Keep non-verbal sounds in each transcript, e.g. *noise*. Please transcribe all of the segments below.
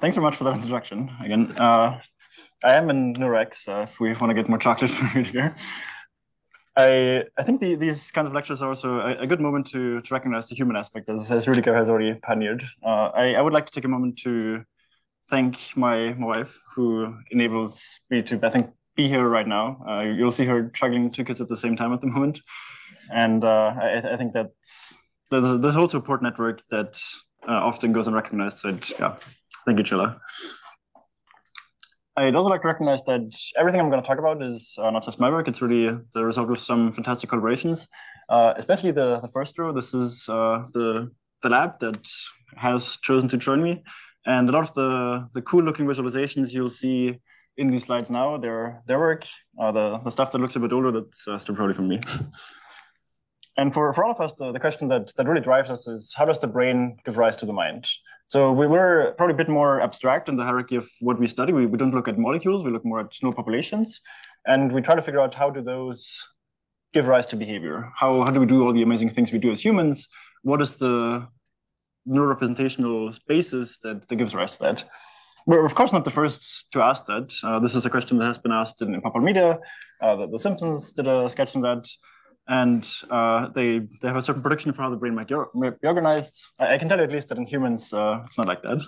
thanks so much for that introduction again. Uh, I am in Neuro-X, uh, if we want to get more chocolate *laughs* for you here. I, I think the, these kinds of lectures are also a, a, good moment to, to recognize the human aspect, as, as Rudiger has already pioneered. Uh, I, I would like to take a moment to thank my, my wife, who enables me to, I think, be here right now. Uh, you'll see her juggling two kids at the same time at the moment. And uh, I, I, think that's there's, there's whole support network that uh, often goes unrecognized. So yeah, thank you, Chilla. I'd also like to recognize that everything I'm going to talk about is uh, not just my work, it's really the result of some fantastic collaborations, uh, especially the, the first row. This is uh, the, the lab that has chosen to join me. And a lot of the, the cool looking visualizations you'll see in these slides now, their, their work, uh, the, the stuff that looks a bit older, that's uh, still probably from me. *laughs* and for, for all of us, the, the question that, that really drives us is how does the brain give rise to the mind? So we were probably a bit more abstract in the hierarchy of what we study. We, we don't look at molecules, we look more at neural populations. And we try to figure out how do those give rise to behavior? How, how do we do all the amazing things we do as humans? What is the neurorepresentational basis that, that gives rise to that? We're of course not the first to ask that. Uh, this is a question that has been asked in, in popular media. Uh, the, the Simpsons did a sketch on that and uh, they they have a certain prediction for how the brain might, be organized. I, I, can tell you at least that in humans, uh, it's not like that.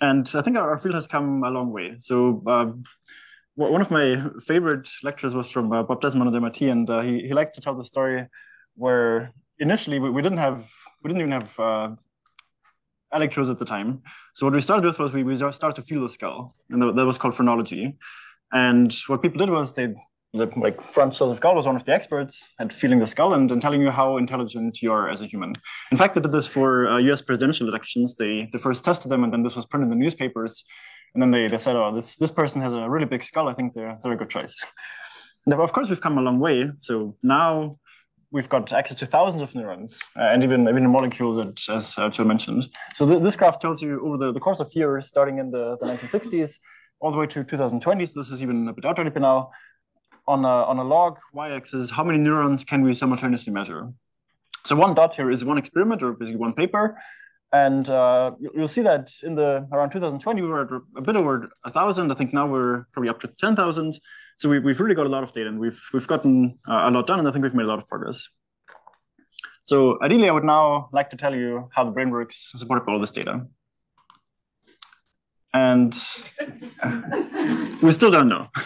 And I think our, our field has come a long way. So uh, one of my favorite lectures was from uh, Bob Desimone at MIT, and uh, he he liked to tell the story where initially we, we didn't have we didn't even have uh, electrodes at the time. So what we started with was we, we started to feel the skull, and that was called phrenology. And what people did was they the like Franz Joseph Gall was one of the experts at feeling the skull and, and telling you how intelligent you are as a human. In fact, they did this for uh, U.S. presidential elections. They they first tested them, and then this was printed in the newspapers. And then they, they said, "Oh, this this person has a really big skull. I think they're they're a good choice." Now, of course, we've come a long way. So now we've got access to thousands of neurons uh, and even even molecules, that, as uh, Jill mentioned. So th this graph tells you over the, the course of years, starting in the, the 1960s, all the way to 2020. So this is even a bit outdated now on a, on a log y-axis, how many neurons can we simultaneously measure? So one dot here is one experiment or basically one paper. And uh, you'll see that in the around 2020, we were at a bit over a thousand. I think now we're probably up to 10,000. So we, have really got a lot of data and we've, we've gotten uh, a lot done and I think we've made a lot of progress. So ideally, I would now like to tell you how the brain works supported by all this data. And *laughs* we still don't know. *laughs*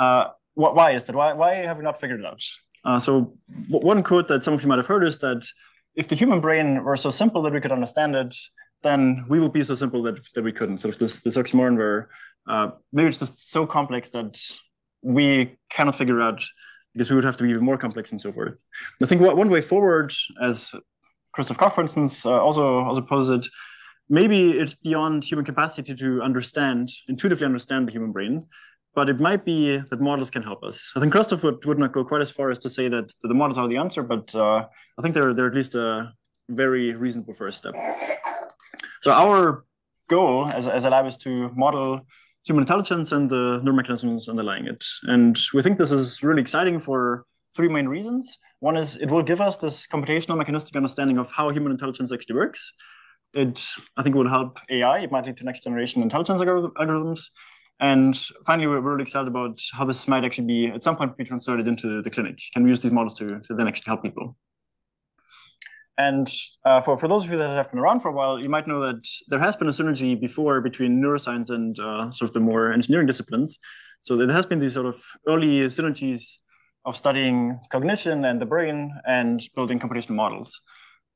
Uh, wh why is that? Why, why have we not figured it out? Uh, so one quote that some of you might have heard is that if the human brain were so simple that we could understand it, then we would be so simple that, that we couldn't. Sort of this, this oxymoron where uh, maybe it's just so complex that we cannot figure out because we would have to be even more complex and so forth. I think one way forward, as Christoph Koch, for instance, uh, also also posed, maybe it's beyond human capacity to understand, intuitively understand the human brain, but it might be that models can help us. I think Christoph would, would not go quite as far as to say that the models are the answer, but uh, I think they're, they're at least a very reasonable first step. So our goal as, as a lab is to model human intelligence and the neural mechanisms underlying it. And we think this is really exciting for three main reasons. One is it will give us this computational mechanistic understanding of how human intelligence actually works. It, I think, will help AI. It might lead to next generation intelligence algorithms. And finally, we're really excited about how this might actually be at some point be translated into the clinic. Can we use these models to, to then actually help people? And uh, for, for those of you that have been around for a while, you might know that there has been a synergy before between neuroscience and uh, sort of the more engineering disciplines. So there has been these sort of early synergies of studying cognition and the brain and building computational models.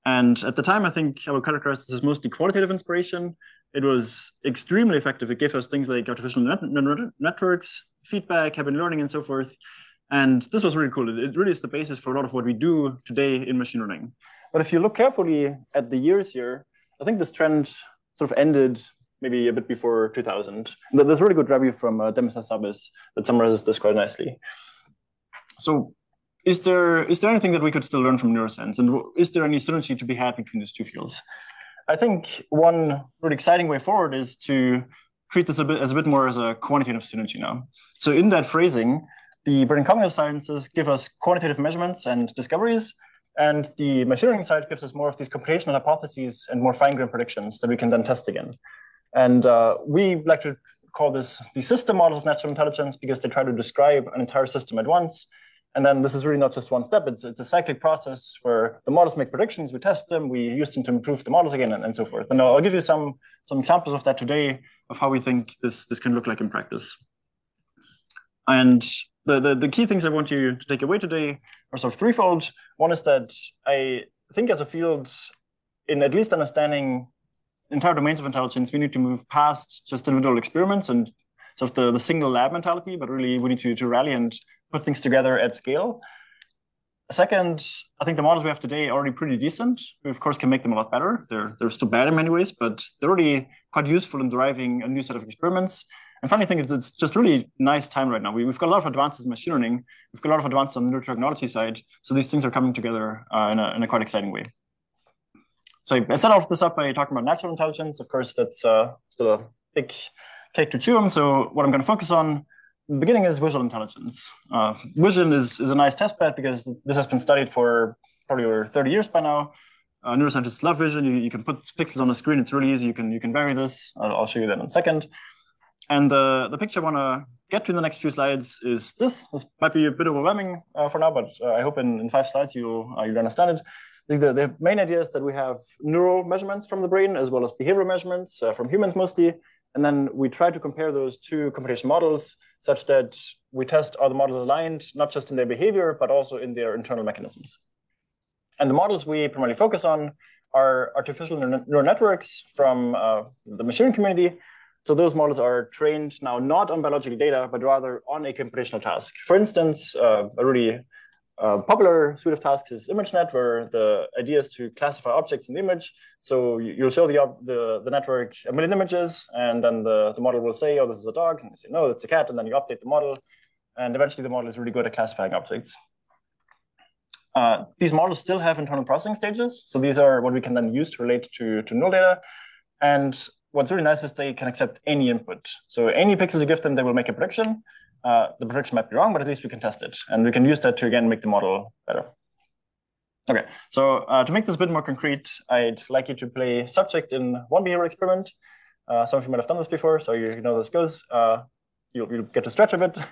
And at the time, I think I would characterize this as mostly qualitative inspiration, it was extremely effective. It gave us things like artificial net networks, feedback, Hebbian learning, and so forth. And this was really cool. It really is the basis for a lot of what we do today in machine learning. But if you look carefully at the years here, I think this trend sort of ended maybe a bit before 2000. There's a really good review from uh, Demis Hassabis that summarizes this quite nicely. So is there is there anything that we could still learn from neuroscience? And is there any synergy to be had between these two fields? I think one really exciting way forward is to treat this a bit as a bit more as a quantitative synergy now. So in that phrasing, the brain cognitive sciences give us quantitative measurements and discoveries, and the machine learning side gives us more of these computational hypotheses and more fine-grained predictions that we can then test again. And uh, we like to call this the system models of natural intelligence because they try to describe an entire system at once. And then this is really not just one step, it's, it's a cyclic process where the models make predictions, we test them, we use them to improve the models again, and, and so forth. And I'll, give you some, some examples of that today of how we think this, this can look like in practice. And the, the, the key things I want you to take away today are sort of threefold. One is that I think as a field, in at least understanding entire domains of intelligence, we need to move past just individual experiments and sort of the, the single lab mentality, but really we need to, to rally and put things together at scale. Second, I think the models we have today are already pretty decent. We, of course, can make them a lot better. They're, they're still bad in many ways, but they're already quite useful in deriving a new set of experiments. And finally, I think it's, just really nice time right now. We, have got a lot of advances in machine learning. We've got a lot of advances on the neurotechnology side. So these things are coming together uh, in, a, in a quite exciting way. So I set off this up by talking about natural intelligence. Of course, that's uh, still a big cake to chew on. So what I'm going to focus on the beginning is visual intelligence. Uh, vision is, is a nice test bed because this has been studied for probably over 30 years by now. Uh, neuroscientists love vision. You, you can put pixels on the screen. It's really easy. You can you can vary this. I'll, I'll show you that in a second. And the, the picture I want to get to in the next few slides is this. This might be a bit overwhelming uh, for now, but uh, I hope in, in five slides you, uh, you understand it. The, the, main idea is that we have neural measurements from the brain as well as behavioral measurements uh, from humans mostly. And then we try to compare those two computation models such that we test are the models aligned, not just in their behavior, but also in their internal mechanisms. And the models we primarily focus on are artificial neural networks from uh, the machine community, so those models are trained now not on biological data, but rather on a computational task. For instance, uh, a really uh, popular suite of tasks is ImageNet, where the idea is to classify objects in the image. So you'll show the, the, the network a million images, and then the, the model will say, oh, this is a dog. And you say, no, it's a cat. And then you update the model. And eventually the model is really good at classifying objects. Uh, these models still have internal processing stages. So these are what we can then use to relate to, to null data. And what's really nice is they can accept any input. So any pixels you give them, they will make a prediction. Uh, the prediction might be wrong, but at least we can test it. And we can use that to, again, make the model better. Okay, so uh, to make this a bit more concrete, I'd like you to play subject in one behavioral experiment. Uh, some of you might have done this before, so you, know this goes. Uh, you'll, you'll get to stretch of it. *laughs*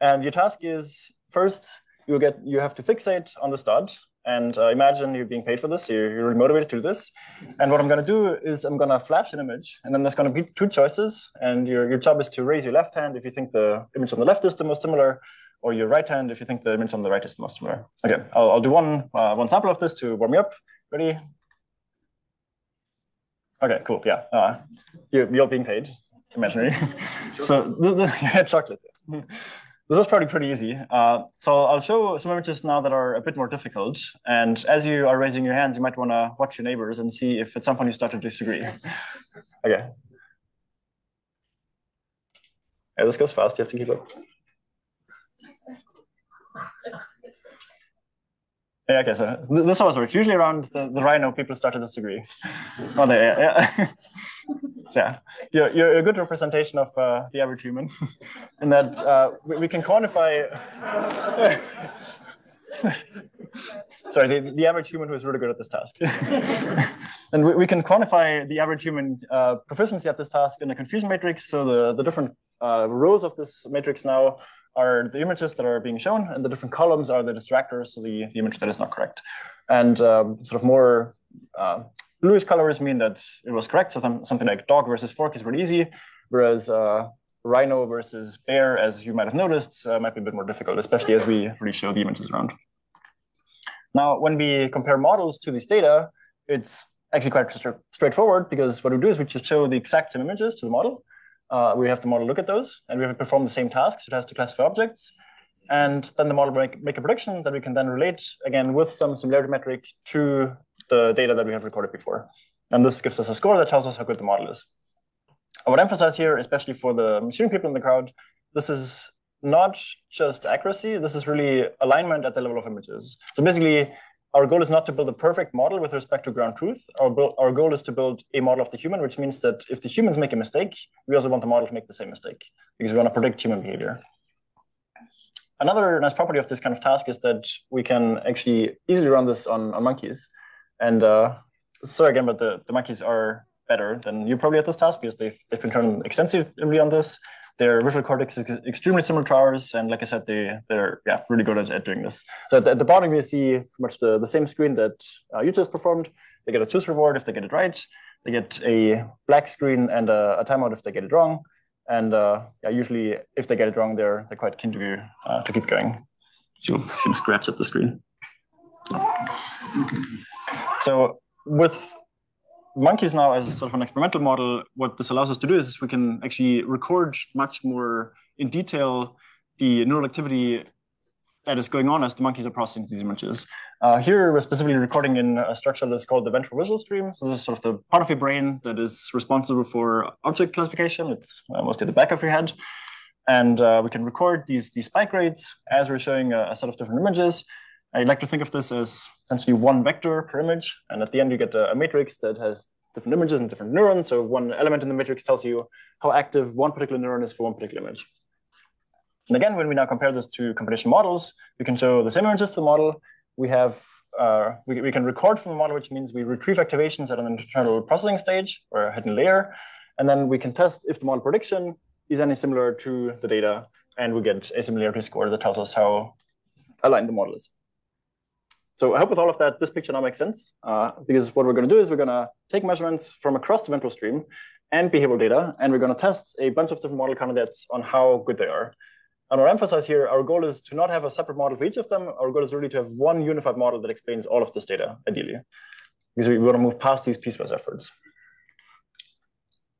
And your task is first, you get you have to fixate on the stud and uh, imagine you're being paid for this, you're, you're really motivated to do this. And what I'm going to do is I'm going to flash an image, and then there's going to be two choices. And your, your job is to raise your left hand if you think the image on the left is the most similar, or your right hand if you think the image on the right is the most similar. Okay, I'll, I'll do one, uh, one sample of this to warm you up. Ready? Okay, cool. Yeah, uh, you're, you're being paid, imaginary. *laughs* so the, *laughs* the yeah, chocolate. *laughs* This is probably pretty easy. Uh, so I'll show some images now that are a bit more difficult. And as you are raising your hands, you might want to watch your neighbors and see if at some point you start to disagree. *laughs* okay. Yeah, this goes fast. You have to keep up. Yeah, okay, so this always works. Usually around the, the rhino, people start to disagree. *laughs* oh, there, yeah. *laughs* yeah. so yeah, you're, you're a good representation of uh, the average human *laughs* in that uh, we, we, can quantify. Sorry, the, the average human who is really good at this task. and we, we can quantify the average human uh, proficiency at this task in a confusion matrix. So the, the different uh, rows of this matrix now are the images that are being shown, and the different columns are the distractors, so the, the image that is not correct. And um, sort of more uh, bluish colors mean that it was correct. So something like dog versus fork is really easy, whereas uh, rhino versus bear, as you might have noticed, uh, might be a bit more difficult, especially as we really show the images around. Now, when we compare models to these data, it's actually quite straightforward because what we do is we just show the exact same images to the model, uh, we have the model look at those, and we have to perform the same tasks. It has to classify objects. And then the model make, make a prediction that we can then relate, again, with some similarity metric to the data that we have recorded before. And this gives us a score that tells us how good the model is. I would emphasize here, especially for the machine people in the crowd, this is not just accuracy, this is really alignment at the level of images. So basically, our goal is not to build a perfect model with respect to ground truth. Our, our goal is to build a model of the human, which means that if the humans make a mistake, we also want the model to make the same mistake because we want to predict human behavior. Another nice property of this kind of task is that we can actually easily run this on, on monkeys. And uh, sorry again, but the, the monkeys are better than you probably at this task because they've, they've been trained extensively on this. Their visual cortex is extremely similar to ours, and like I said, they they're yeah really good at, at doing this. So at the, at the bottom you see much the, the same screen that uh, you just performed. They get a choose reward if they get it right. They get a black screen and a, a timeout if they get it wrong. And uh, yeah, usually if they get it wrong, they're they're quite keen to uh, to keep going. So you see them scratch at the screen. So with monkeys now as sort of an experimental model, what this allows us to do is we can actually record much more in detail the neural activity that is going on as the monkeys are processing these images. Uh, here, we're specifically recording in a structure that's called the ventral visual stream. So this is sort of the part of your brain that is responsible for object classification. It's uh, mostly the back of your head. And uh, we can record these, these spike rates as we're showing a, a set of different images. I like to think of this as essentially one vector per image. And at the end, you get a, a, matrix that has different images and different neurons. So one element in the matrix tells you how active one particular neuron is for one particular image. And again, when we now compare this to computational models, we can show the same images to the model. We have uh, we, we can record from the model, which means we retrieve activations at an internal processing stage or a hidden layer. And then we can test if the model prediction is any similar to the data. And we get a similarity score that tells us how aligned the model is. So I hope with all of that, this picture now makes sense, uh, because what we're going to do is we're going to take measurements from across the ventral stream and behavioral data, and we're going to test a bunch of different model candidates on how good they are. And I'll emphasize here, our goal is to not have a separate model for each of them. Our goal is really to have one unified model that explains all of this data, ideally, because we want to move past these piecewise efforts.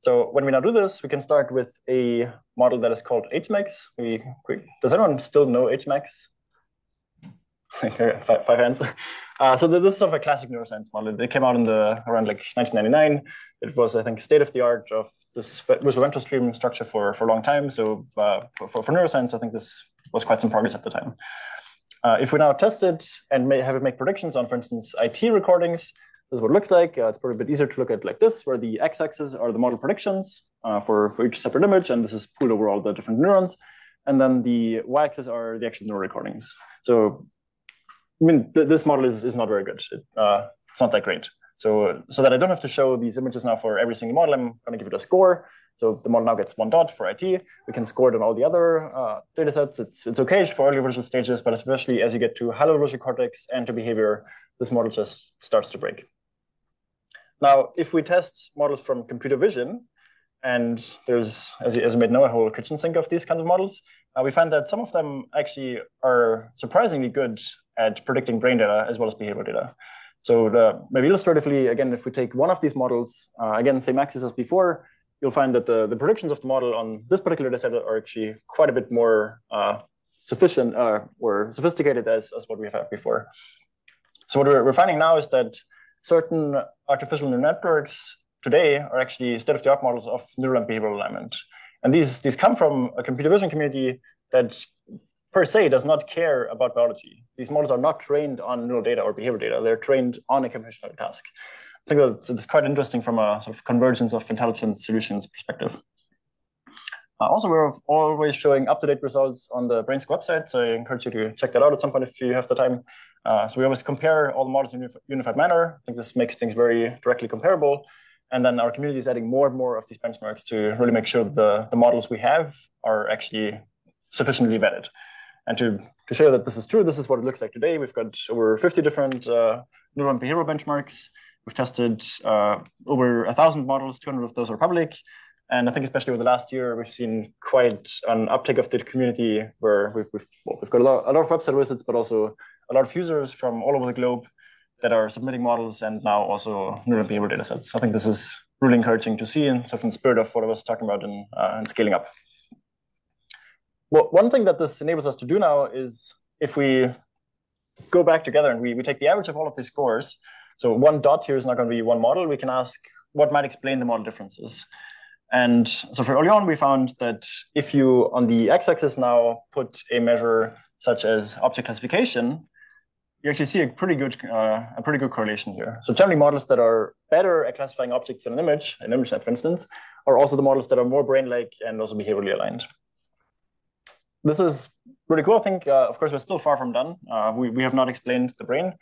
So when we now do this, we can start with a model that is called HMAX. We, does anyone still know HMAX? *laughs* five, five hands. Uh, so this is sort of a classic neuroscience model. It came out in the around like 1999. It was, I think, state of the art of this visual ventral stream structure for, for a long time. So uh, for, for, for, neuroscience, I think this was quite some progress at the time. Uh, if we now test it and may, have it make predictions on, for instance, IT recordings, this is what it looks like. Uh, it's probably a bit easier to look at like this, where the x-axis are the model predictions uh, for, for each separate image, and this is pooled over all the different neurons. And then the y-axis are the actual neural recordings. So I mean, th this model is, is not very good. It, uh, it's not that great. So, so that I don't have to show these images now for every single model, I'm going to give it a score. So the model now gets one dot for IT. We can score it on all the other uh, data sets. It's, it's okay for early visual stages, but especially as you get to high level visual cortex and to behavior, this model just starts to break. Now, if we test models from computer vision, and there's, as you, as you may know, a whole kitchen sink of these kinds of models, uh, we find that some of them actually are surprisingly good at predicting brain data as well as behavior data. So the, maybe illustratively, again, if we take one of these models, uh, again, same axis as before, you'll find that the, the predictions of the model on this particular data set are actually quite a bit more uh, sufficient uh, or sophisticated as, as what we've had before. So what we're, we're finding now is that certain artificial neural networks today are actually state-of-the-art models of neural and behavioral alignment. And these, these come from a computer vision community that per se does not care about biology. These models are not trained on neural data or behavior data. They're trained on a computational task. I think that it's quite interesting from a sort of convergence of intelligence solutions perspective. Uh, also, we're always showing up-to-date results on the BrainScore website, so I encourage you to check that out at some point if you have the time. Uh, so we always compare all the models in a unified manner. I think this makes things very directly comparable. And then our community is adding more and more of these benchmarks to really make sure the, the models we have are actually sufficiently vetted. And to, to show that this is true, this is what it looks like today. We've got over 50 different uh, neural behavioral benchmarks. We've tested uh, over 1,000 models, 200 of those are public. And I think especially over the last year, we've seen quite an uptick of the community where we've, we've, well, we've got a lot, a lot of website visits, but also a lot of users from all over the globe that are submitting models and now also neural behavior data sets. I think this is really encouraging to see and sort of in spirit of what I was talking about in, uh, in scaling up. Well, one thing that this enables us to do now is if we go back together and we, we take the average of all of these scores, so one dot here is not going to be one model, we can ask what might explain the model differences. And so for early on, we found that if you on the x-axis now put a measure such as object classification, you actually see a pretty good uh, a pretty good correlation here. So generally models that are better at classifying objects in an image, an ImageNet for instance, are also the models that are more brain-like and also behaviorally aligned this is really cool. I think, uh, of course, we're still far from done. Uh, we, we have not explained the brain.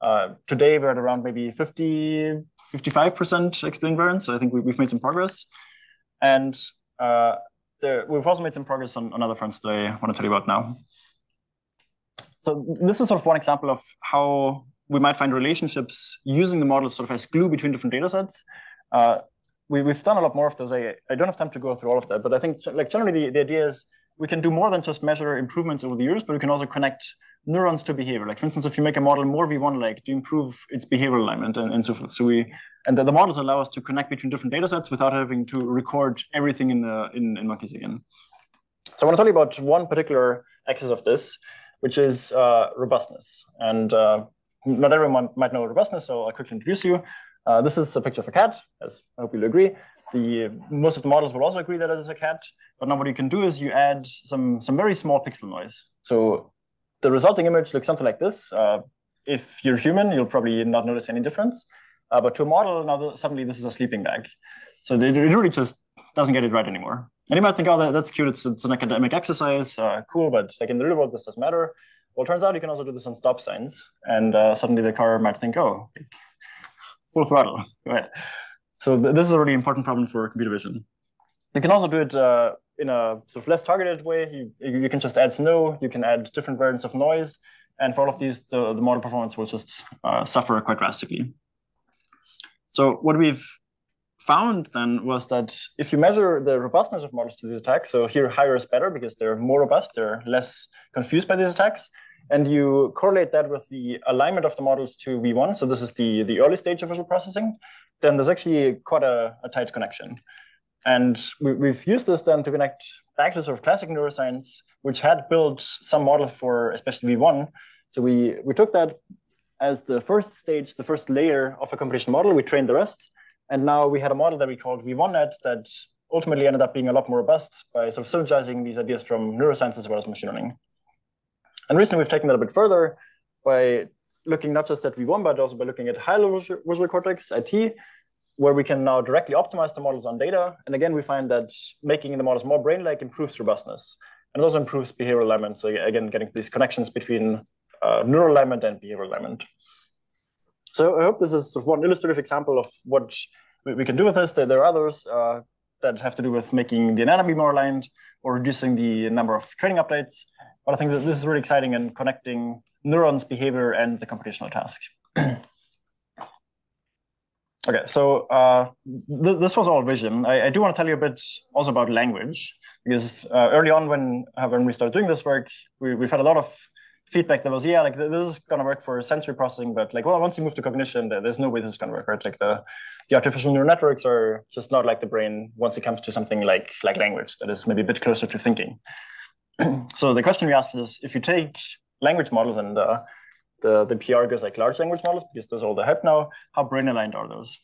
Uh, today, we're at around maybe 50, 55% explained variance. So I think we, have made some progress. And uh, there, we've also made some progress on, on other fronts that I want to tell you about now. So this is sort of one example of how we might find relationships using the model sort of as glue between different data sets. Uh, we, have done a lot more of those. I, I don't have time to go through all of that, but I think like generally the, the idea is we can do more than just measure improvements over the years, but we can also connect neurons to behavior. Like for instance, if you make a model more V1-like to improve its behavioral alignment and, and so forth. So we and the, the, models allow us to connect between different data sets without having to record everything in the in, in monkeys again. So I want to tell you about one particular axis of this, which is uh, robustness. And uh, not everyone might know robustness, so I'll quickly introduce you. Uh, this is a picture of a cat, as I hope you'll agree. The most of the models will also agree that it is a cat. But now what you can do is you add some some very small pixel noise. So the resulting image looks something like this. Uh, if you're human, you'll probably not notice any difference. Uh, but to a model, now suddenly this is a sleeping bag. So it really just doesn't get it right anymore. And you might think, oh, that, that's cute. It's, it's an academic exercise. Uh, cool. But like in the real world, this doesn't matter. Well, it turns out you can also do this on stop signs. And uh, suddenly the car might think, oh, *laughs* full throttle. Go ahead. So th this is a really important problem for computer vision. You can also do it uh, in a sort of less targeted way. You, you can just add snow. You can add different variants of noise. And for all of these, the, the model performance will just uh, suffer quite drastically. So what we've found then was that if you measure the robustness of models to these attacks, so here higher is better because they're more robust, they're less confused by these attacks, and you correlate that with the alignment of the models to V1, so this is the, the early stage of visual processing, then there's actually quite a, a tight connection. And we, have used this then to connect back to sort of classic neuroscience, which had built some models for especially V1. So we, we took that as the first stage, the first layer of a computation model. We trained the rest. And now we had a model that we called VOneNet that ultimately ended up being a lot more robust by sort of synergizing these ideas from neuroscience as well as machine learning. And recently we've taken that a bit further by looking not just at V1, but also by looking at high-level visual cortex, IT, where we can now directly optimize the models on data. And again, we find that making the models more brain-like improves robustness. And it also improves behavioral alignment. So again, getting these connections between uh, neural alignment and behavioral alignment. So I hope this is one illustrative example of what we can do with this. There are others uh, that have to do with making the anatomy more aligned or reducing the number of training updates. But I think that this is really exciting in connecting neurons, behavior, and the computational task. *clears throat* okay, so uh, th this was all vision. I, I, do want to tell you a bit also about language, because uh, early on when, uh, when we started doing this work, we, we've had a lot of feedback that was, yeah, like this is going to work for sensory processing, but like, well, once you move to cognition, there's no way this is going to work, right? Like the, the artificial neural networks are just not like the brain once it comes to something like, like language that is maybe a bit closer to thinking. *clears throat* so the question we asked is, if you take language models and uh, the, the PR goes like large language models, because there's all the hype now, how brain aligned are those?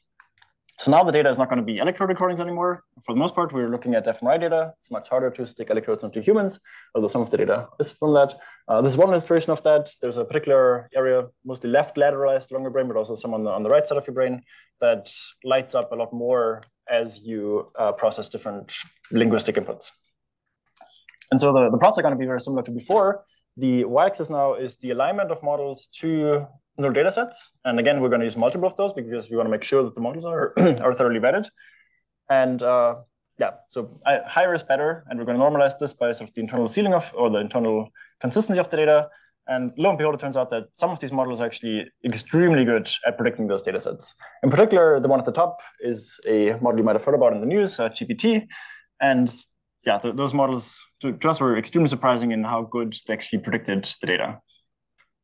So now the data is not going to be electrode recordings anymore. For the most part, we're looking at fMRI data. It's much harder to stick electrodes into humans, although some of the data is from that. Uh, this is one illustration of that. There's a particular area, mostly left lateralized along your brain, but also some on the, on the right side of your brain that lights up a lot more as you uh, process different linguistic inputs. And so the, the plots are going to be very similar to before. The y-axis now is the alignment of models to neural data sets. And again, we're going to use multiple of those because we want to make sure that the models are, *clears throat* are thoroughly vetted. And uh, yeah, so I, higher is better. And we're going to normalize this by sort of the internal ceiling of, or the internal consistency of the data. And lo and behold, it turns out that some of these models are actually extremely good at predicting those data sets. In particular, the one at the top is a model you might have heard about in the news, uh, GPT. And yeah, th those models to, to, us were extremely surprising in how good they actually predicted the data.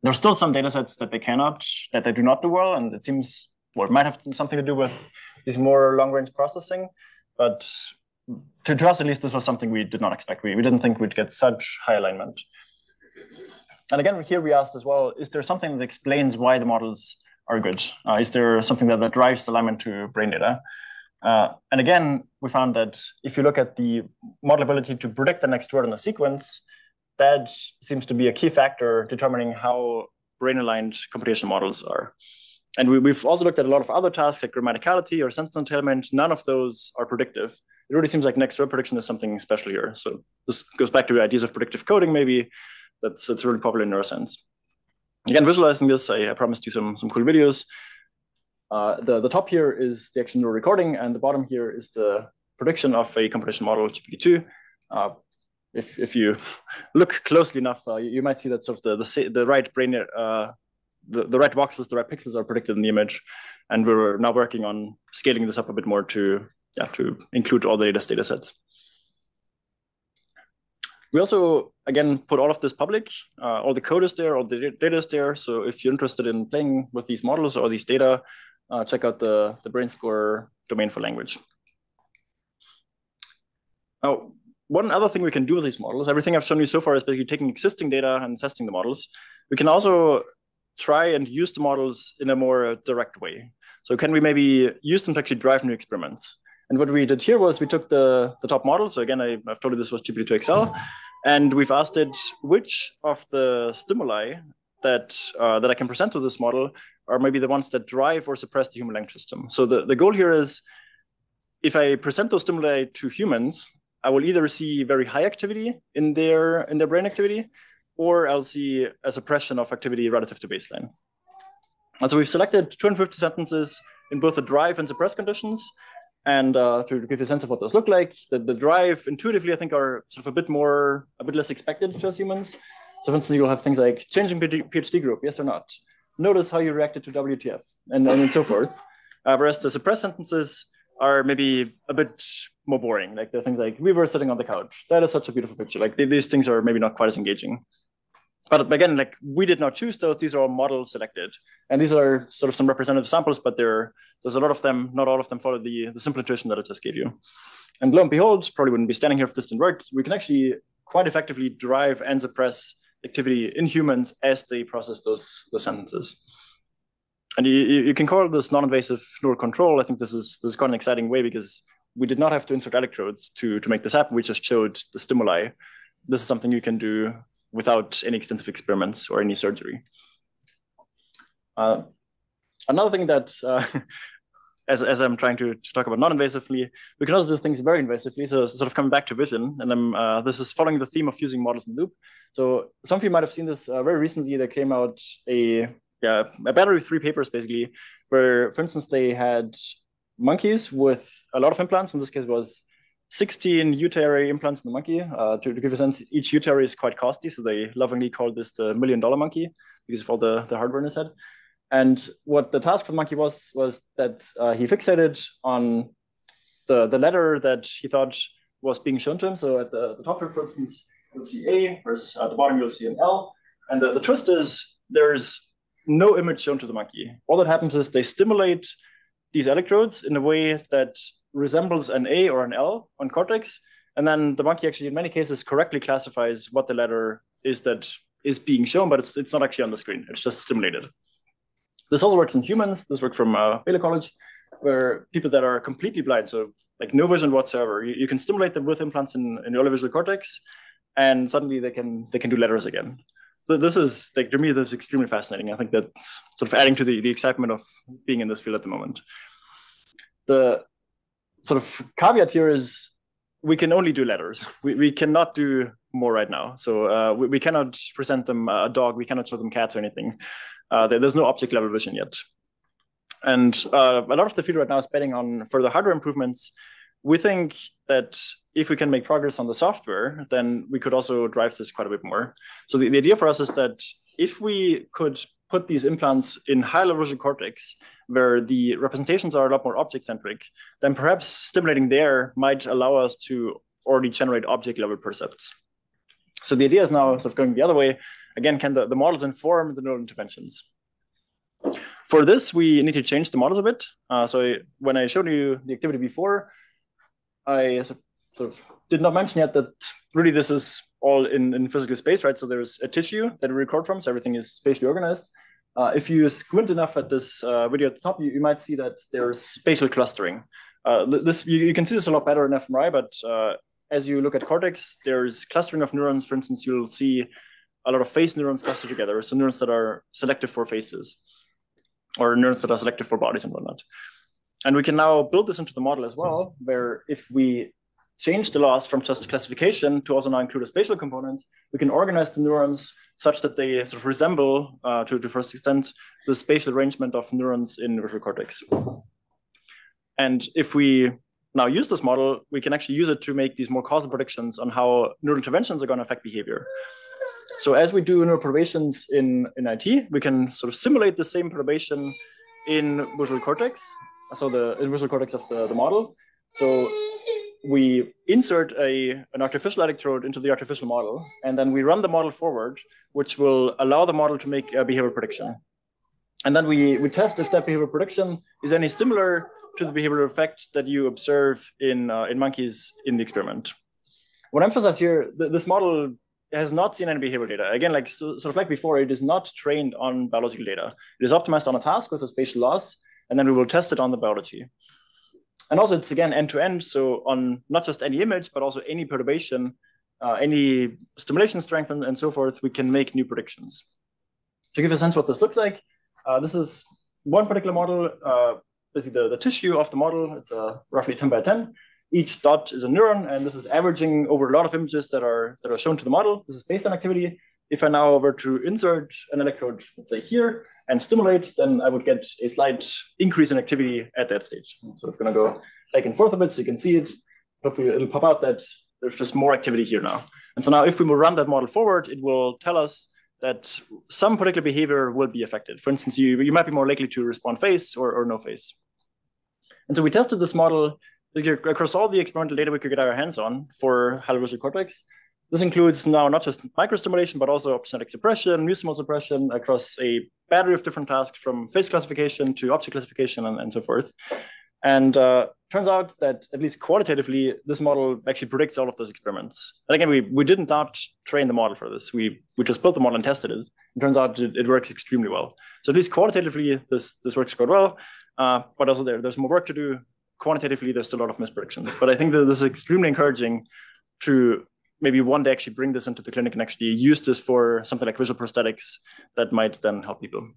There are still some data sets that they cannot, that they do not do well, and it seems, well, it might have something to do with these more long-range processing, but to, to us at least, this was something we did not expect. We, we didn't think we'd get such high alignment. And again, here we asked as well, is there something that explains why the models are good? Uh, is there something that, that drives alignment to brain data? Uh, and again, we found that if you look at the model ability to predict the next word in a sequence, that seems to be a key factor determining how brain-aligned computation models are. And we, have also looked at a lot of other tasks like grammaticality or sentence entailment. None of those are predictive. It really seems like next word prediction is something special here. So this goes back to ideas of predictive coding, maybe. That's, that's really popular in neuroscience. Again, visualizing this, I, I promised you some, some cool videos. Uh, the, the top here is the actual neural recording, and the bottom here is the prediction of a computational model, GPT-2. Uh, if, if you *laughs* look closely enough, uh, you, you, might see that sort of the, the, the right brain, uh, the, the right boxes, the right pixels are predicted in the image. And we're now working on scaling this up a bit more to, yeah, to include all the latest data sets. We also, again, put all of this public. Uh, all the code is there, all the data is there. So if you're interested in playing with these models or these data, uh, check out the, the BrainScore domain for language. Now, one other thing we can do with these models, everything I've shown you so far is basically taking existing data and testing the models. We can also try and use the models in a more direct way. So can we maybe use them to actually drive new experiments? And what we did here was we took the, the top model. So again, I, have told you this was GPT-2XL. And we've asked it which of the stimuli that, uh, that I can present to this model are maybe the ones that drive or suppress the human language system. So the, the goal here is if I present those stimuli to humans, I will either see very high activity in their, in their brain activity, or I'll see a suppression of activity relative to baseline. And so we've selected 250 sentences in both the drive and suppress conditions. And uh, to give you a sense of what those look like, the, the drive intuitively, I think, are sort of a bit more, a bit less expected to us humans. So for instance, you'll have things like changing PhD group, yes or not. Notice how you reacted to WTF, and, and so forth. Uh, whereas the suppressed sentences are maybe a bit more boring. Like the things like we were sitting on the couch. That is such a beautiful picture. Like these things are maybe not quite as engaging. But again, like we did not choose those. These are all model selected, and these are sort of some representative samples. But there, there's a lot of them. Not all of them follow the the simple intuition that I just gave you. And lo and behold, probably wouldn't be standing here if this didn't work. We can actually quite effectively drive and suppress activity in humans as they process those those sentences. And you, you can call this non-invasive neural control. I think this is this is quite an exciting way because we did not have to insert electrodes to to make this happen. We just showed the stimuli. This is something you can do without any extensive experiments or any surgery. Uh, another thing that, uh, *laughs* as, as I'm trying to, to talk about non-invasively, we can also do things very invasively. So sort of coming back to vision, and I'm, uh, this is following the theme of using models in the loop. So some of you might have seen this uh, very recently. There came out a yeah, a battery of three papers basically, where, for instance, they had monkeys with a lot of implants. In this case, was 16 Utah array implants in the monkey. Uh, to, to, give a sense, each Utah array is quite costly, so they lovingly called this the million dollar monkey because of all the, the hardware in his head. And what the task for monkey was, was that uh, he fixated on the, the letter that he thought was being shown to him. So at the, the top for instance, you'll see A, whereas at the bottom you'll see an L. And the, the twist is there's no image shown to the monkey. All that happens is they stimulate these electrodes in a way that resembles an A or an L on cortex. And then the monkey actually, in many cases, correctly classifies what the letter is that is being shown, but it's, it's not actually on the screen. It's just stimulated. This also works in humans. This worked from uh, Baylor College, where people that are completely blind, so like no vision whatsoever, you, you can stimulate them with implants in, in the early visual cortex, and suddenly they can they can do letters again. So this is like to me, this is extremely fascinating. I think that's sort of adding to the, the excitement of being in this field at the moment. The sort of caveat here is we can only do letters. We, we cannot do more right now. So uh, we, we cannot present them a dog. We cannot show them cats or anything. Uh, there, there's no object level vision yet. And uh, a lot of the field right now is betting on further hardware improvements. We think that if we can make progress on the software, then we could also drive this quite a bit more. So the, the idea for us is that if we could put these implants in high level visual cortex, where the representations are a lot more object centric, then perhaps stimulating there might allow us to already generate object level percepts. So the idea is now sort of going the other way. Again, can the, the models inform the neural interventions? For this, we need to change the models a bit. Uh, so when I showed you the activity before, I sort of did not mention yet that really this is all in, in physical space, right? So there's a tissue that we record from, so everything is spatially organized. Uh, if you squint enough at this uh, video at the top, you, you, might see that there's spatial clustering. Uh, this you, you, can see this a lot better in fMRI, but uh, as you look at cortex, there's clustering of neurons. For instance, you'll see a lot of face neurons clustered together, so neurons that are selective for faces, or neurons that are selective for bodies and whatnot. And we can now build this into the model as well, where if we change the loss from just classification to also now include a spatial component, we can organize the neurons such that they sort of resemble, uh, to the first extent, the spatial arrangement of neurons in visual cortex. And if we now use this model, we can actually use it to make these more causal predictions on how neural interventions are going to affect behavior. So as we do neural perturbations in, in IT, we can sort of simulate the same perturbation in visual cortex, so the in visual cortex of the, the model. So we insert a, an artificial electrode into the artificial model, and then we run the model forward, which will allow the model to make a behavior prediction. And then we, we test if that behavior prediction is any similar to the behavioral effect that you observe in, uh, in monkeys in the experiment. What I emphasize here, th this model has not seen any behavioral data. Again, like so, sort of like before, it is not trained on biological data. It is optimized on a task with a spatial loss, and then we will test it on the biology. And also it's again end-to-end, so on not just any image, but also any perturbation, uh, any stimulation strength and, and, so forth, we can make new predictions. To give a sense what this looks like, uh, this is one particular model, uh, basically the, the tissue of the model. It's a uh, roughly 10 by 10. Each dot is a neuron, and this is averaging over a lot of images that are, that are shown to the model. This is baseline activity. If I now were to insert an electrode, let's say here, and stimulate, then I would get a slight increase in activity at that stage. I'm sort of going to go back and forth a bit so you can see it. Hopefully it'll pop out that there's just more activity here now. And so now if we will run that model forward, it will tell us that some particular behavior will be affected. For instance, you, you might be more likely to respond face or, or no face. And so we tested this model across all the experimental data we could get our hands on for hyaluronic cortex. This includes now not just microstimulation, but also optogenetic suppression, muscimol suppression across a battery of different tasks from face classification to object classification and, and so forth. And uh, turns out that at least qualitatively, this model actually predicts all of those experiments. And again, we, we did not train the model for this. We, we just built the model and tested it. It turns out it, it works extremely well. So at least qualitatively, this, this works quite well. Uh, but also there, there's more work to do. Quantitatively, there's still a lot of mispredictions. But I think that this is extremely encouraging to maybe one day actually bring this into the clinic and actually use this for something like visual prosthetics that might then help people.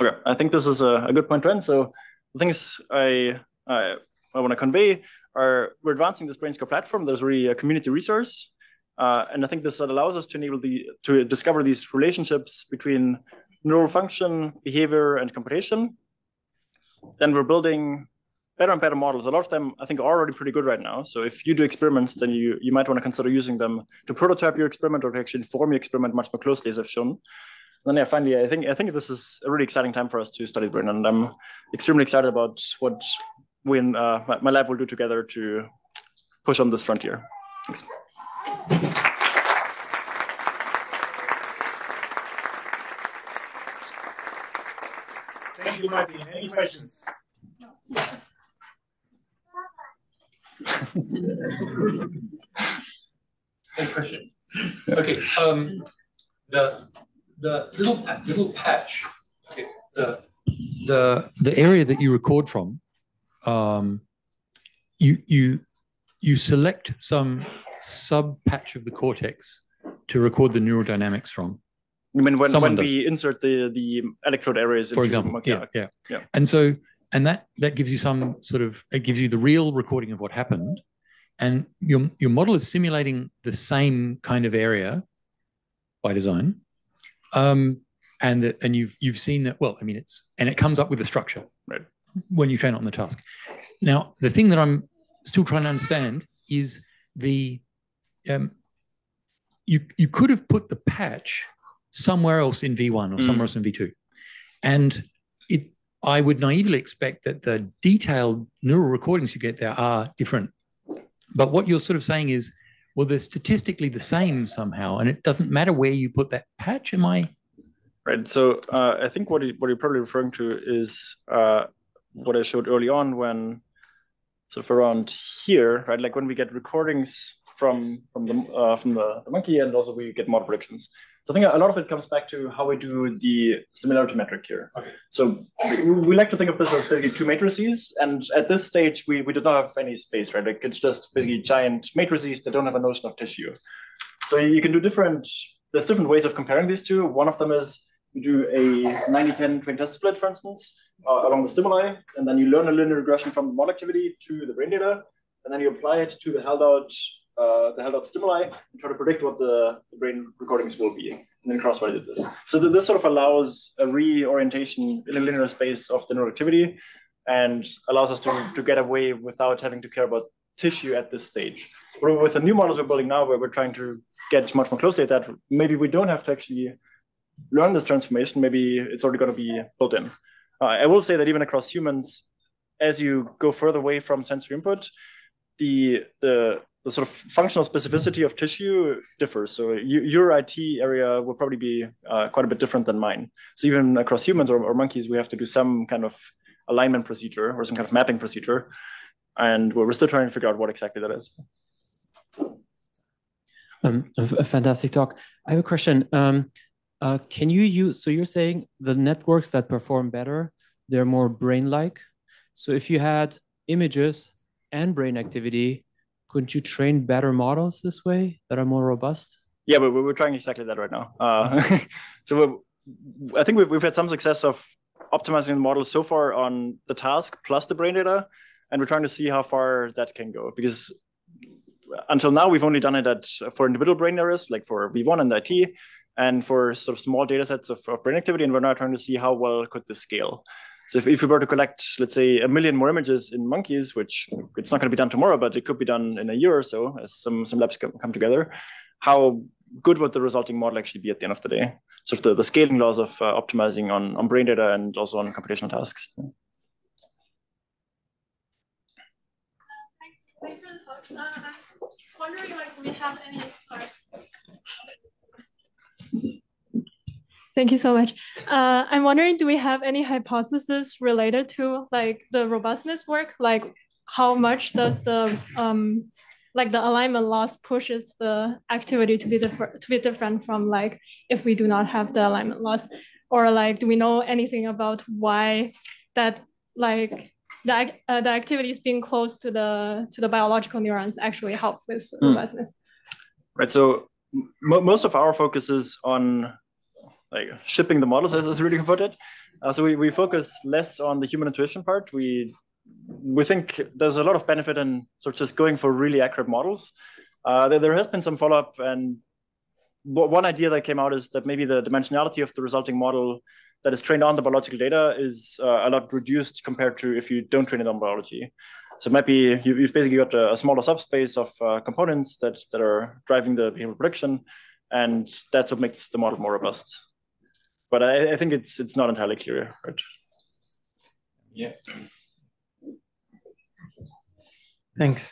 Okay, I think this is a, a good point to end. So the things I, I, I want to convey are we're advancing this BrainScore platform. There's really a community resource. Uh, and I think this allows us to enable the to discover these relationships between neural function, behavior, and computation. Then we're building better and better models. A lot of them, I think, are already pretty good right now. So if you do experiments, then you, you might want to consider using them to prototype your experiment or to actually inform your experiment much more closely, as I've shown. And then yeah, finally, I think I think this is a really exciting time for us to study brain, and I'm extremely excited about what we and uh, my, my lab will do together to push on this frontier. Thanks. Thank you, Martin. Any questions? Hey, question. Okay, um, the the little little patch, the the the area that you record from, um, you you you select some sub patch of the cortex to record the neural dynamics from. I mean, when, when we insert the the electrode areas, for example, yeah, yeah, yeah, and so and that that gives you some sort of it gives you the real recording of what happened. And your your model is simulating the same kind of area by design um, and the, and you've you've seen that well i mean it's and it comes up with a structure right when you train it on the task now the thing that i'm still trying to understand is the um, you you could have put the patch somewhere else in v1 or mm. somewhere else in v2 and it I would naively expect that the detailed neural recordings you get there are different. But what you're sort of saying is, well, they're statistically the same somehow, and it doesn't matter where you put that patch. Am I? Right. So uh, I think what, you, what you're probably referring to is uh, what I showed early on when, sort of around here, right? Like when we get recordings from from the uh, from the, the monkey, and also we get model predictions. So I think a lot of it comes back to how we do the similarity metric here. Okay. So we, we like to think of this as basically two matrices, and at this stage we, we do not have any space, right? Like it's just basically giant matrices that don't have a notion of tissue. So you can do different. There's different ways of comparing these two. One of them is you do a 90-10 train test split, for instance, uh, along the stimuli, and then you learn a linear regression from the model activity to the brain data. and then you apply it to the held out uh, the held out stimuli and try to predict what the, the brain recordings will be, and then cross-validate this. So this sort of allows a reorientation in a linear space of the neural activity and allows us to, to get away without having to care about tissue at this stage. But with the new models we're building now, where we're trying to get much more closely at that, maybe we don't have to actually learn this transformation. Maybe it's already going to be built in. Uh, I will say that even across humans, as you go further away from sensory input, the the the sort of functional specificity of tissue differs. So you, your IT area will probably be uh, quite a bit different than mine. So even across humans or, or, monkeys, we have to do some kind of alignment procedure or some kind of mapping procedure. And we're still trying to figure out what exactly that is. Um, a, fantastic talk. I have a question. Um, uh, can you use, so you're saying the networks that perform better, they're more brain-like. So if you had images and brain activity, couldn't you train better models this way that are more robust? Yeah, but we're trying exactly that right now. Uh, *laughs* so I think we've, we've had some success of optimizing the model so far on the task plus the brain data, and we're trying to see how far that can go because until now we've only done it at for individual brain areas like for V1 and IT, and for sort of small data sets of, of brain activity, and we're now trying to see how well could this scale. So if, if we were to collect, let's say, a million more images in monkeys, which it's not going to be done tomorrow, but it could be done in a year or so as some, some labs come, come together, how good would the resulting model actually be at the end of the day? So the, the scaling laws of uh, optimizing on, on brain data and also on computational tasks. Uh, I'm wondering, like, we have any Thank you so much. Uh, I'm wondering, do we have any hypothesis related to like the robustness work? Like how much does the um, like the alignment loss pushes the activity to be different to be different from like if we do not have the alignment loss, or like do we know anything about why that like the uh, the activities being close to the to the biological neurons actually help with mm. robustness? Right. So most of our focus is on like shipping the models, as, as Rudy put it. Uh, so we, we focus less on the human intuition part. We we think there's a lot of benefit in sort of just going for really accurate models. Uh, there, there has been some follow up, and one idea that came out is that maybe the dimensionality of the resulting model that is trained on the biological data is uh, a lot reduced compared to if you don't train it on biology. So it might be you, have basically got a, a, smaller subspace of uh, components that that are driving the behavioral prediction, and that's what makes the model more robust but I, I think it's it's not entirely clear, right? Yeah. Thanks,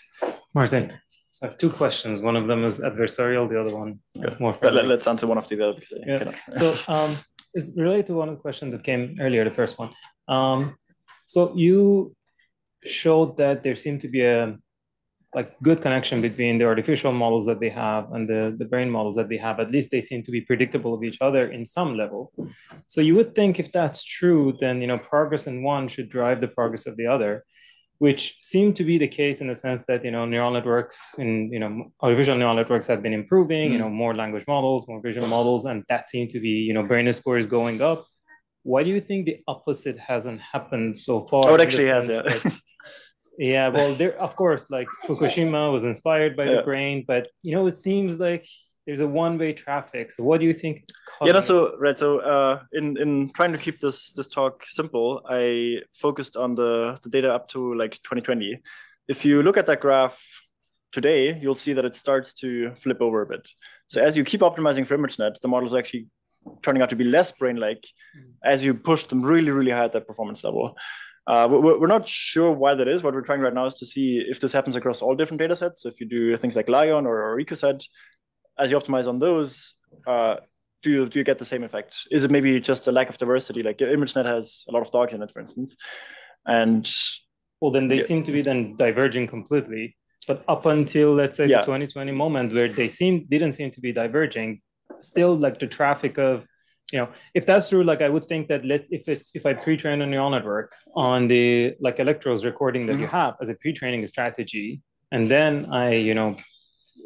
Martin. So I have two questions. One of them is adversarial. The other one is more. Friendly. Let, us answer one of the other. Because yeah. so um, it's related to one of the questions that came earlier, the first one. Um, so you showed that there seemed to be a like good connection between the artificial models that they have and the, the brain models that they have. At least they seem to be predictable of each other in some level. So you would think if that's true, then you know progress in one should drive the progress of the other, which seemed to be the case in the sense that you know neural networks and you know artificial neural networks have been improving. Mm. You know more language models, more vision models, and that seemed to be you know BrainScore is going up. Why do you think the opposite hasn't happened so far? Oh, it actually has. Yeah. Yeah, well, there of course, like Fukushima was inspired by yeah. the brain, but you know, it seems like there's a one-way traffic. So, what do you think? yeah, no, so right. So, uh, in in trying to keep this this talk simple, I focused on the the data up to like 2020. If you look at that graph today, you'll see that it starts to flip over a bit. So, as you keep optimizing for ImageNet, the model is actually turning out to be less brain-like mm. as you push them really, really high at that performance level. Uh, we're, not sure why that is. What we're trying right now is to see if this happens across all different data sets. If you do things like LAION or, or EcoSet, as you optimize on those, uh, do you, do you get the same effect? Is it maybe just a lack of diversity? Like ImageNet has a lot of dogs in it, for instance. And well, then they yeah. seem to be then diverging completely. But up until let's say yeah. the 2020 moment where they seem didn't seem to be diverging, still like the traffic of you know if that's true like i would think that let's if it if i pre-train a neural network on the like electrodes recording that mm-hmm. you have as a pre-training strategy and then i you know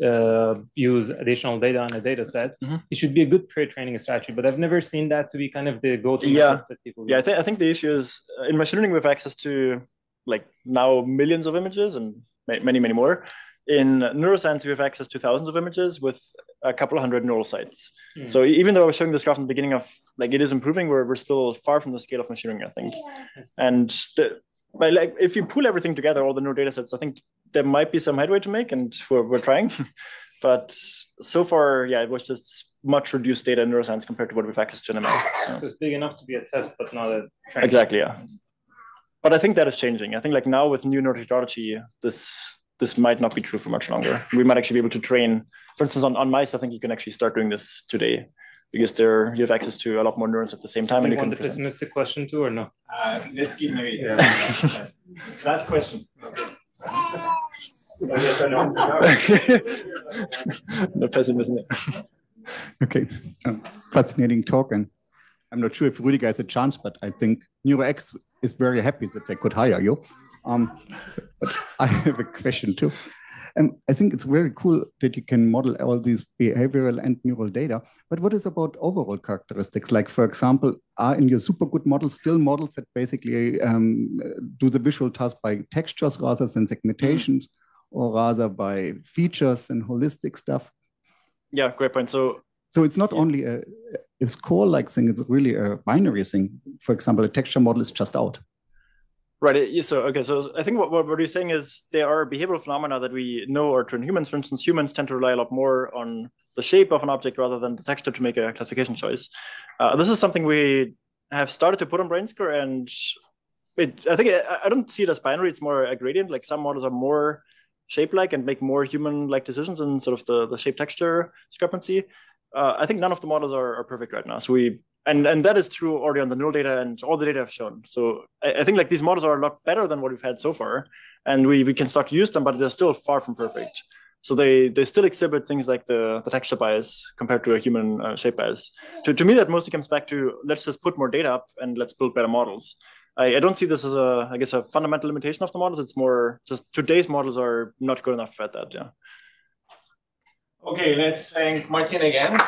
uh, use additional data on a data set mm-hmm. it should be a good pre-training strategy but i've never seen that to be kind of the go-to yeah that people yeah I, th- I think the issue is uh, in machine learning we have access to like now millions of images and many, many more. In neuroscience, we have access to thousands of images with a couple of hundred neural sites. Mm. So even though I was showing this graph in the beginning of like it is improving, we're, we're still far from the scale of machine learning, I think. And the, but like if you pull everything together, all the neural data sets, I think there might be some headway to make, and we're, we're trying. *laughs* but so far, yeah, it was just much reduced data in neuroscience compared to what we've accessed to in ML. *laughs* So it's big enough to be a test, but not a exactly, yeah. But I think that is changing. I think like now with new neurotechnology, this this might not be true for much longer. We might actually be able to train, for instance, on, on mice, I think you can actually start doing this today because there you have access to a lot more neurons at the same time. Do and you, want the pessimistic question too, or no? Uh, let's keep maybe. Yeah. *laughs* Last question. no, *laughs* no pessimism. Okay, um, fascinating talk, and I'm not sure if Rüdiger has a chance, but I think Neuro-X is very happy that they could hire you. Um, but I have a question too. And I think it's very cool that you can model all these behavioral and neural data. But what is about overall characteristics? Like, for example, are in your super good models still models that basically um, do the visual task by textures rather than segmentations, mm-hmm. or rather by features and holistic stuff? Yeah, great point. So, so it's not yeah. only a, a score-like thing; it's really a binary thing. For example, a texture model is just out. Right. So okay. So I think what what you're saying is there are behavioral phenomena that we know are true in humans. For instance, humans tend to rely a lot more on the shape of an object rather than the texture to make a classification choice. Uh, this is something we have started to put on BrainScore, and it, I think I, I don't see it as binary. It's more a gradient. Like some models are more shape-like and make more human-like decisions in sort of the the shape texture discrepancy. Uh, I think none of the models are, are perfect right now. So we and and that is true already on the neural data and all the data I've shown. So I, I, think like these models are a lot better than what we've had so far, and we we can start to use them, but they're still far from perfect. So they they still exhibit things like the the texture bias compared to a human uh, shape bias. To to me, that mostly comes back to let's just put more data up and let's build better models. I, I don't see this as a I guess a fundamental limitation of the models. It's more just today's models are not good enough at that. Yeah. Okay, let's thank Martin again.